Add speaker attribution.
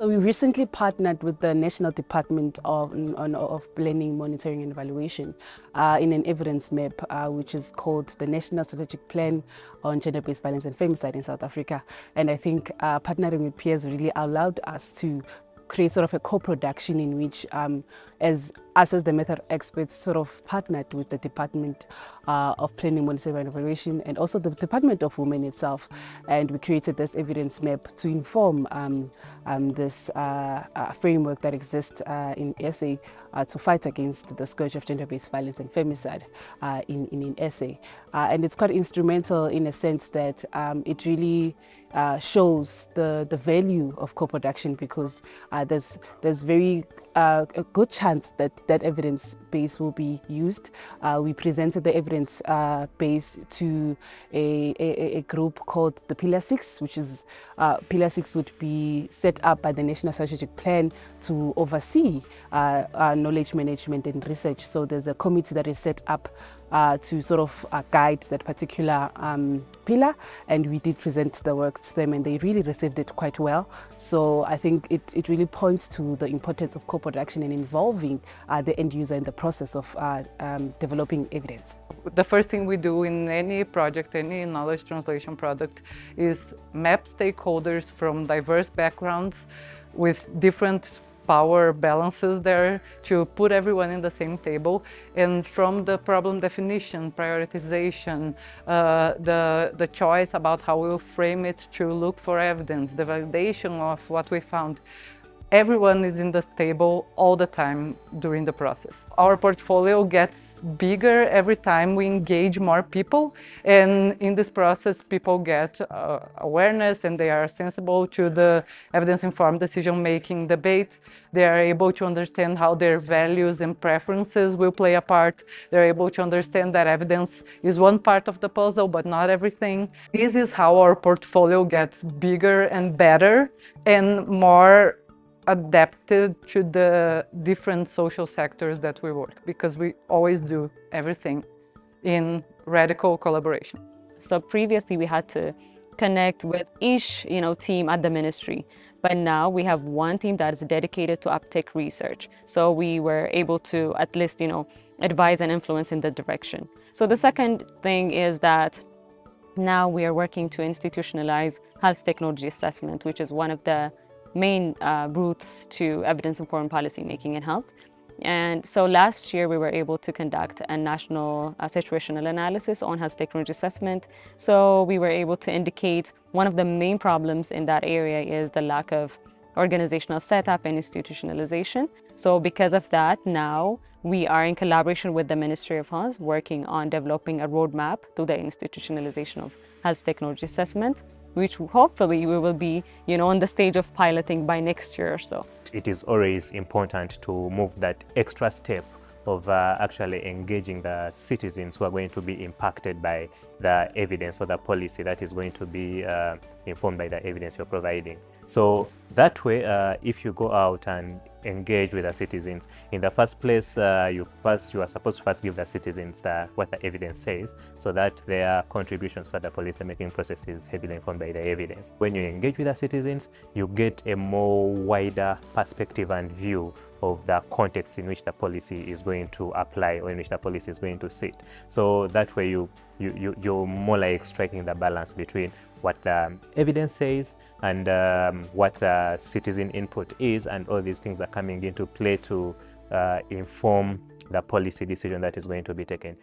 Speaker 1: We recently partnered with the National Department of, of Planning, Monitoring and Evaluation uh, in an evidence map uh, which is called the National Strategic Plan on Gender-Based Violence and Femicide in South Africa. And I think uh, partnering with PEERSS really allowed us to create sort of a co-production in which um, as us as the method experts sort of partnered with the Department uh, of Planning, Monitoring and Evaluation and also the Department of Women itself. And we created this evidence map to inform um, um, this uh, uh, framework that exists uh, in SA uh, to fight against the scourge of gender-based violence and femicide uh, in, in, in SA. and it's quite instrumental in a sense that um, it really uh, shows the, the value of co-production because uh, there's, there's very uh, a good chance that that evidence base will be used. Uh, we presented the evidence uh, base to a, a, a, group called the Pillar 6, which is uh, Pillar 6 would be set up by the National Strategic Plan to oversee uh, knowledge management and research. So there's a committee that is set up uh, to sort of uh, guide that particular um, pillar and we did present the work to them and they really received it quite well. So I think it, it really points to the importance of co-production and involving uh, the end user in the process of uh, um, developing evidence.
Speaker 2: The first thing we do in any project, any knowledge translation product is map stakeholders from diverse backgrounds with different power balances there to put everyone in the same table. And from the problem definition, prioritization, uh, the, the choice about how we'll frame it to look for evidence, the validation of what we found, everyone is in the table all the time during the process. Our portfolio gets bigger every time we engage more people and in this process people get uh, awareness and they are sensible to the evidence-informed decision-making debate. They are able to understand how their values and preferences will play a part. They're able to understand that evidence is one part of the puzzle but not everything. This is how our portfolio gets bigger and better and more adapted to the different social sectors that we work because we always do everything in radical collaboration.
Speaker 3: So previously we had to connect with each you know, team at the ministry. But now we have one team that is dedicated to uptake research. So we were able to at least you know, advise and influence in the direction. So the second thing is that now we are working to institutionalize health technology assessment, which is one of the main uh, routes to evidence-informed policy making in health. And so last year we were able to conduct a national uh, situational analysis on health technology assessment. So we were able to indicate one of the main problems in that area is the lack of organizational setup and institutionalization. So because of that, now we are in collaboration with the Ministry of Health working on developing a roadmap to the institutionalization of health technology assessment which hopefully we will be, you know, on the stage of piloting by next year or so.
Speaker 4: It is always important to move that extra step of uh, actually engaging the citizens who are going to be impacted by the evidence or the policy that is going to be uh, informed by the evidence you're providing. So that way, uh, if you go out and engage with the citizens, in the first place, uh, you first you are supposed to first give the citizens the, what the evidence says, so that their contributions for the policy making process is heavily informed by the evidence. When you engage with the citizens, you get a more wider perspective and view of the context in which the policy is going to apply or in which the policy is going to sit. So that way you, you, you, you're more like striking the balance between what the evidence says and um, what the citizen input is and all these things are coming into play to uh, inform the policy decision that is going to be taken.